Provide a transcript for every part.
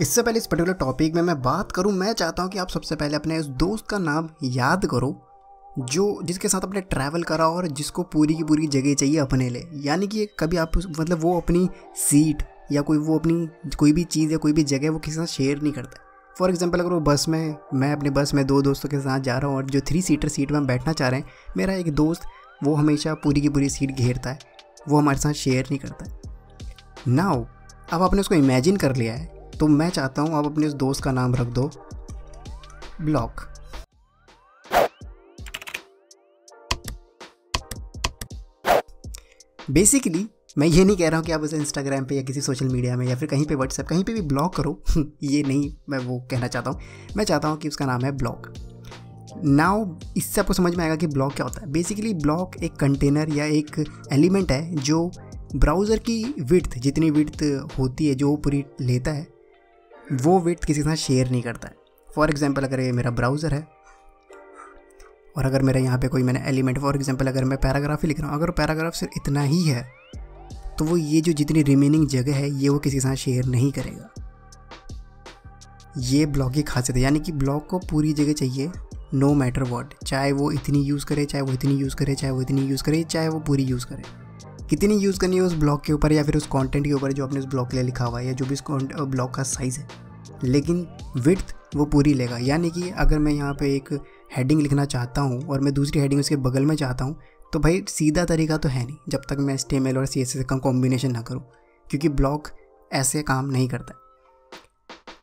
इससे पहले इस पर्टिकुलर टॉपिक में मैं बात करूँ, मैं चाहता हूँ कि आप सबसे पहले अपने उस दोस्त का नाम याद करो, जो, जिसके साथ अपने ट्रैवल करा और जिसको पूरी की पूरी जगह चाहिए अपने लिए। यानी कि कभी आप मतलब वो अपनी सीट या कोई, वो अपनी, कोई भी चीज़ या कोई भी जगह वो किसी साथ शेयर नहीं करता। फॉर एग्ज़ाम्पल अगर वो बस में, मैं अपनी बस में दो दोस्तों के साथ जा रहा हूँ और जो थ्री सीटर सीट में हम बैठना चाह रहे हैं, मेरा एक दोस्त, वो हमेशा पूरी की पूरी सीट घेरता है, वो हमारे साथ शेयर नहीं करता। नाउ अब आपने उसको इमेजिन कर लिया है तो मैं चाहता हूँ आप अपने उस दोस्त का नाम रख दो। ब्लॉक। बेसिकली मैं ये नहीं कह रहा हूँ कि आप उसे इंस्टाग्राम पे या किसी सोशल मीडिया में या फिर कहीं पे व्हाट्सएप कहीं पे भी ब्लॉक करो। ये नहीं मैं वो कहना चाहता हूँ। मैं चाहता हूँ कि उसका नाम है ब्लॉक नाउ इससे आपको समझ में आएगा कि ब्लॉक क्या होता है। बेसिकली ब्लॉक एक कंटेनर या एक एलिमेंट है जो ब्राउज़र की विड्थ जितनी विड्थ होती है, जो पूरी लेता है वो विथ किसी के साथ शेयर नहीं करता है। फॉर एग्ज़ाम्पल अगर ये मेरा ब्राउज़र है, और अगर मेरा यहाँ पे कोई मैंने एलिमेंट फॉर एग्जांपल अगर मैं पैराग्राफ ही लिख रहा हूँ, अगर पैराग्राफ सिर्फ़ इतना ही है तो वो ये जो जितनी रिमेनिंग जगह है, ये वो किसी के साथ शेयर नहीं करेगा। ये ब्लॉग की खासियत है, यानी कि ब्लॉग को पूरी जगह चाहिए नो मैटर वॉट चाहे वो इतनी यूज़ करे, चाहे वो इतनी यूज़ करे, चाहे वो इतनी यूज़ करे, चाहे वो पूरी यूज़ करे। कितनी यूज़ करनी है उस ब्लॉक के ऊपर या फिर उस कंटेंट के ऊपर जो आपने उस ब्लॉक के लिए लिखा हुआ है या जो भी उस ब्लॉक का साइज़ है। लेकिन विथ वो पूरी लेगा। यानी कि अगर मैं यहाँ पे एक हेडिंग लिखना चाहता हूँ और मैं दूसरी हेडिंग उसके बगल में चाहता हूँ तो भाई सीधा तरीका तो है नहीं, जब तक मैं एस और सी एस का कॉम्बिनेशन ना करूँ। क्योंकि ब्लॉक ऐसे काम नहीं करता।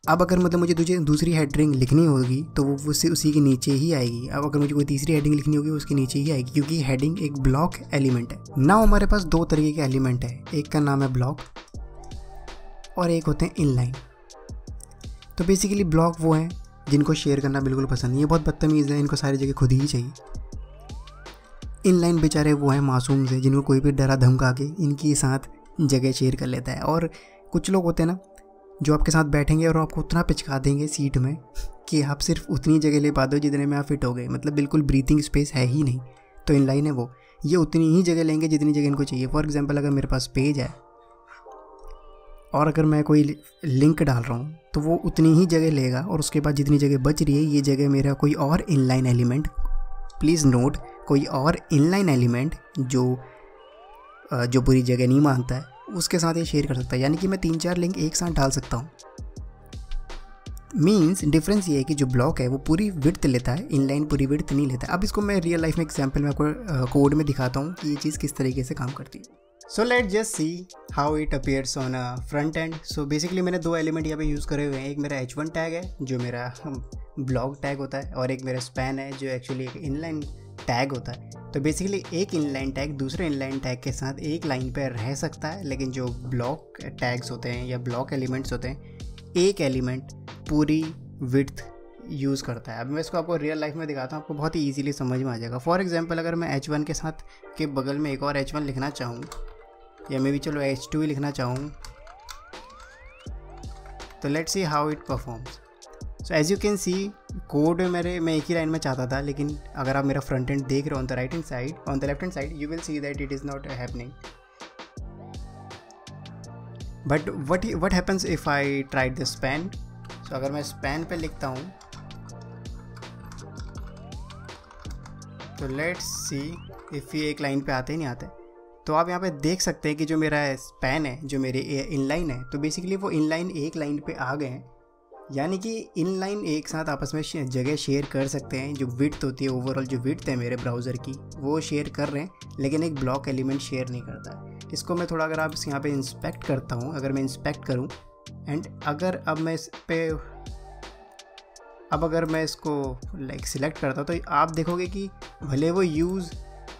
अब अगर मतलब मुझे दूसरी दूसरी हेडिंग लिखनी होगी तो वो उसी उसी के नीचे ही आएगी। अब अगर मुझे कोई तीसरी हेडिंग लिखनी होगी उसके नीचे ही आएगी, क्योंकि हेडिंग एक ब्लॉक एलिमेंट है। ना हमारे पास दो तरीके के एलिमेंट है। एक का नाम है ब्लॉक और एक होते हैं इनलाइन तो बेसिकली ब्लॉक वो हैं जिनको शेयर करना बिल्कुल पसंद नहीं है। बहुत बदतमीज़ है, इनको सारी जगह खुद ही चाहिए। इनलाइन बेचारे वो हैं मासूम से जिनको कोई भी डरा धमका के इनके साथ जगह शेयर कर लेता है। और कुछ लोग होते हैं ना जो आपके साथ बैठेंगे और आपको उतना पिचका देंगे सीट में कि आप सिर्फ़ उतनी जगह ले पाते हो जितने में आप फिट हो गए। मतलब बिल्कुल ब्रीथिंग स्पेस है ही नहीं। तो इन लाइन है वो। ये उतनी ही जगह लेंगे जितनी जगह इनको चाहिए। फॉर एग्ज़ाम्पल अगर मेरे पास पेज है और अगर मैं कोई लिंक डाल रहा हूँ तो वो उतनी ही जगह लेगा और उसके बाद जितनी जगह बच रही है, ये जगह मेरा कोई और इनलाइन एलिमेंट प्लीज़ नोट कोई और इनलाइन एलिमेंट जो जो पूरी जगह नहीं माँगता है उसके साथ ये शेयर कर सकता है। यानी कि मैं तीन चार लिंक एक साथ डाल सकता हूँ। मीन्स डिफरेंस ये है कि जो ब्लॉक है, वो पूरी विड्थ लेता है इनलाइन पूरी विड्थ नहीं लेता अब इसको मैं रियल लाइफ में एग्ज़ाम्पल में आपको कोड में दिखाता हूँ कि ये चीज़ किस तरीके से काम करती है। So let just see how it appears on a front end so basically मैंने दो एलिमेंट यहाँ पे यूज़ करे हुए हैं। एक मेरा एच वन टैग है, जो मेरा ब्लॉग टैग होता है, और एक मेरा स्पैन है, जो एक्चुअली एक इनलाइन टैग होता है। तो बेसिकली एक इनलाइन टैग दूसरे इनलाइन टैग के साथ एक लाइन पर रह सकता है, लेकिन जो ब्लॉक टैग्स होते हैं या ब्लॉक एलिमेंट्स होते हैं, एक एलिमेंट पूरी विथ यूज़ करता है। अब मैं इसको आपको रियल लाइफ में दिखाता हूँ, आपको बहुत ही ईजिली समझ में आ जाएगा। फॉर एग्ज़ाम्पल अगर मैं एच वन के साथ के बगल में एक और एच वन लिखना चाहूँ, या मे भी चलो एच टू ही लिखना चाहूँ तो let see how it performs so as you can see code मेरे, मैं एक ही लाइन में चाहता था, लेकिन अगर आप मेरा फ्रंट एंड देख रहे हो on the right hand side on the left hand side you will see that it is not happening but what what happens if I tried this span so अगर मैं स्पैन पे लिखता हूँ तो let's C if ये एक line पे आते ही, नहीं आते। तो आप यहाँ पे देख सकते हैं कि जो मेरा स्पैन है, जो मेरे इनलाइन है तो बेसिकली वो इनलाइन एक लाइन पे आ गए हैं। यानी कि इनलाइन एक साथ आपस में जगह शेयर कर सकते हैं, जो विड्थ होती है ओवरऑल जो विड्थ है मेरे ब्राउज़र की, वो शेयर कर रहे हैं, लेकिन एक ब्लॉक एलिमेंट शेयर नहीं करता। इसको मैं थोड़ा अगर आप इस यहाँ पर इंस्पेक्ट करता हूँ, अगर मैं इंस्पेक्ट करूँ एंड अगर अब मैं इस पर अब अगर मैं इसको लाइक सिलेक्ट करता हूँ तो आप देखोगे कि भले वो यूज़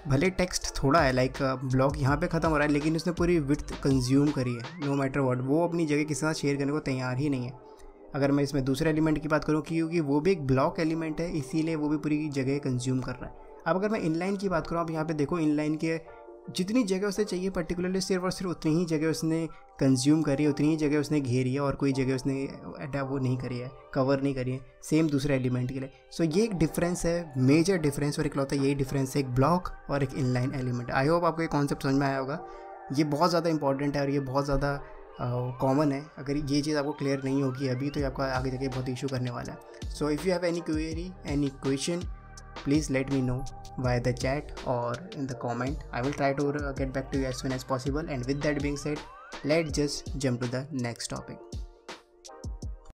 भले टेक्स्ट थोड़ा है लाइक ब्लॉक यहाँ पे ख़त्म हो रहा है, लेकिन उसने पूरी विथ कंज्यूम करी है नो मैटर वॉट वो अपनी जगह किसी साथ शेयर करने को तैयार ही नहीं है। अगर मैं इसमें दूसरे एलिमेंट की बात करूँ क्योंकि वो भी एक ब्लॉक एलिमेंट है इसीलिए वो भी पूरी जगह कंज्यूम कर रहा है। अब अगर मैं इनलाइन की बात करूँ आप यहाँ पे देखो इनलाइन के जितनी जगह उसे चाहिए पर्टिकुलरली सिर्फ़ और सिर्फ़ उतनी ही जगह उसने कंज्यूम करी है उतनी ही जगह उसने घेरी है और कोई जगह उसने वो नहीं करी है कवर नहीं करी है सेम दूसरे एलिमेंट के लिए। सो so, ये एक डिफरेंस है मेजर डिफरेंस और एक लौता यही डिफरेंस है एक ब्लॉक और एक इनलाइन एलिमेंट आई होप आपको ये कॉन्सेप्ट समझ में आया होगा। ये बहुत ज़्यादा इंपॉर्टेंट है और ये बहुत ज़्यादा कॉमन है। अगर ये चीज़ आपको क्लियर नहीं होगी अभी तो ये आपका आगे जाके बहुत इशू करने वाला है। So if you have any query any question please let me know via the chat और in the comment I will try to get back to you as soon as possible and with that being said let just jump to the next topic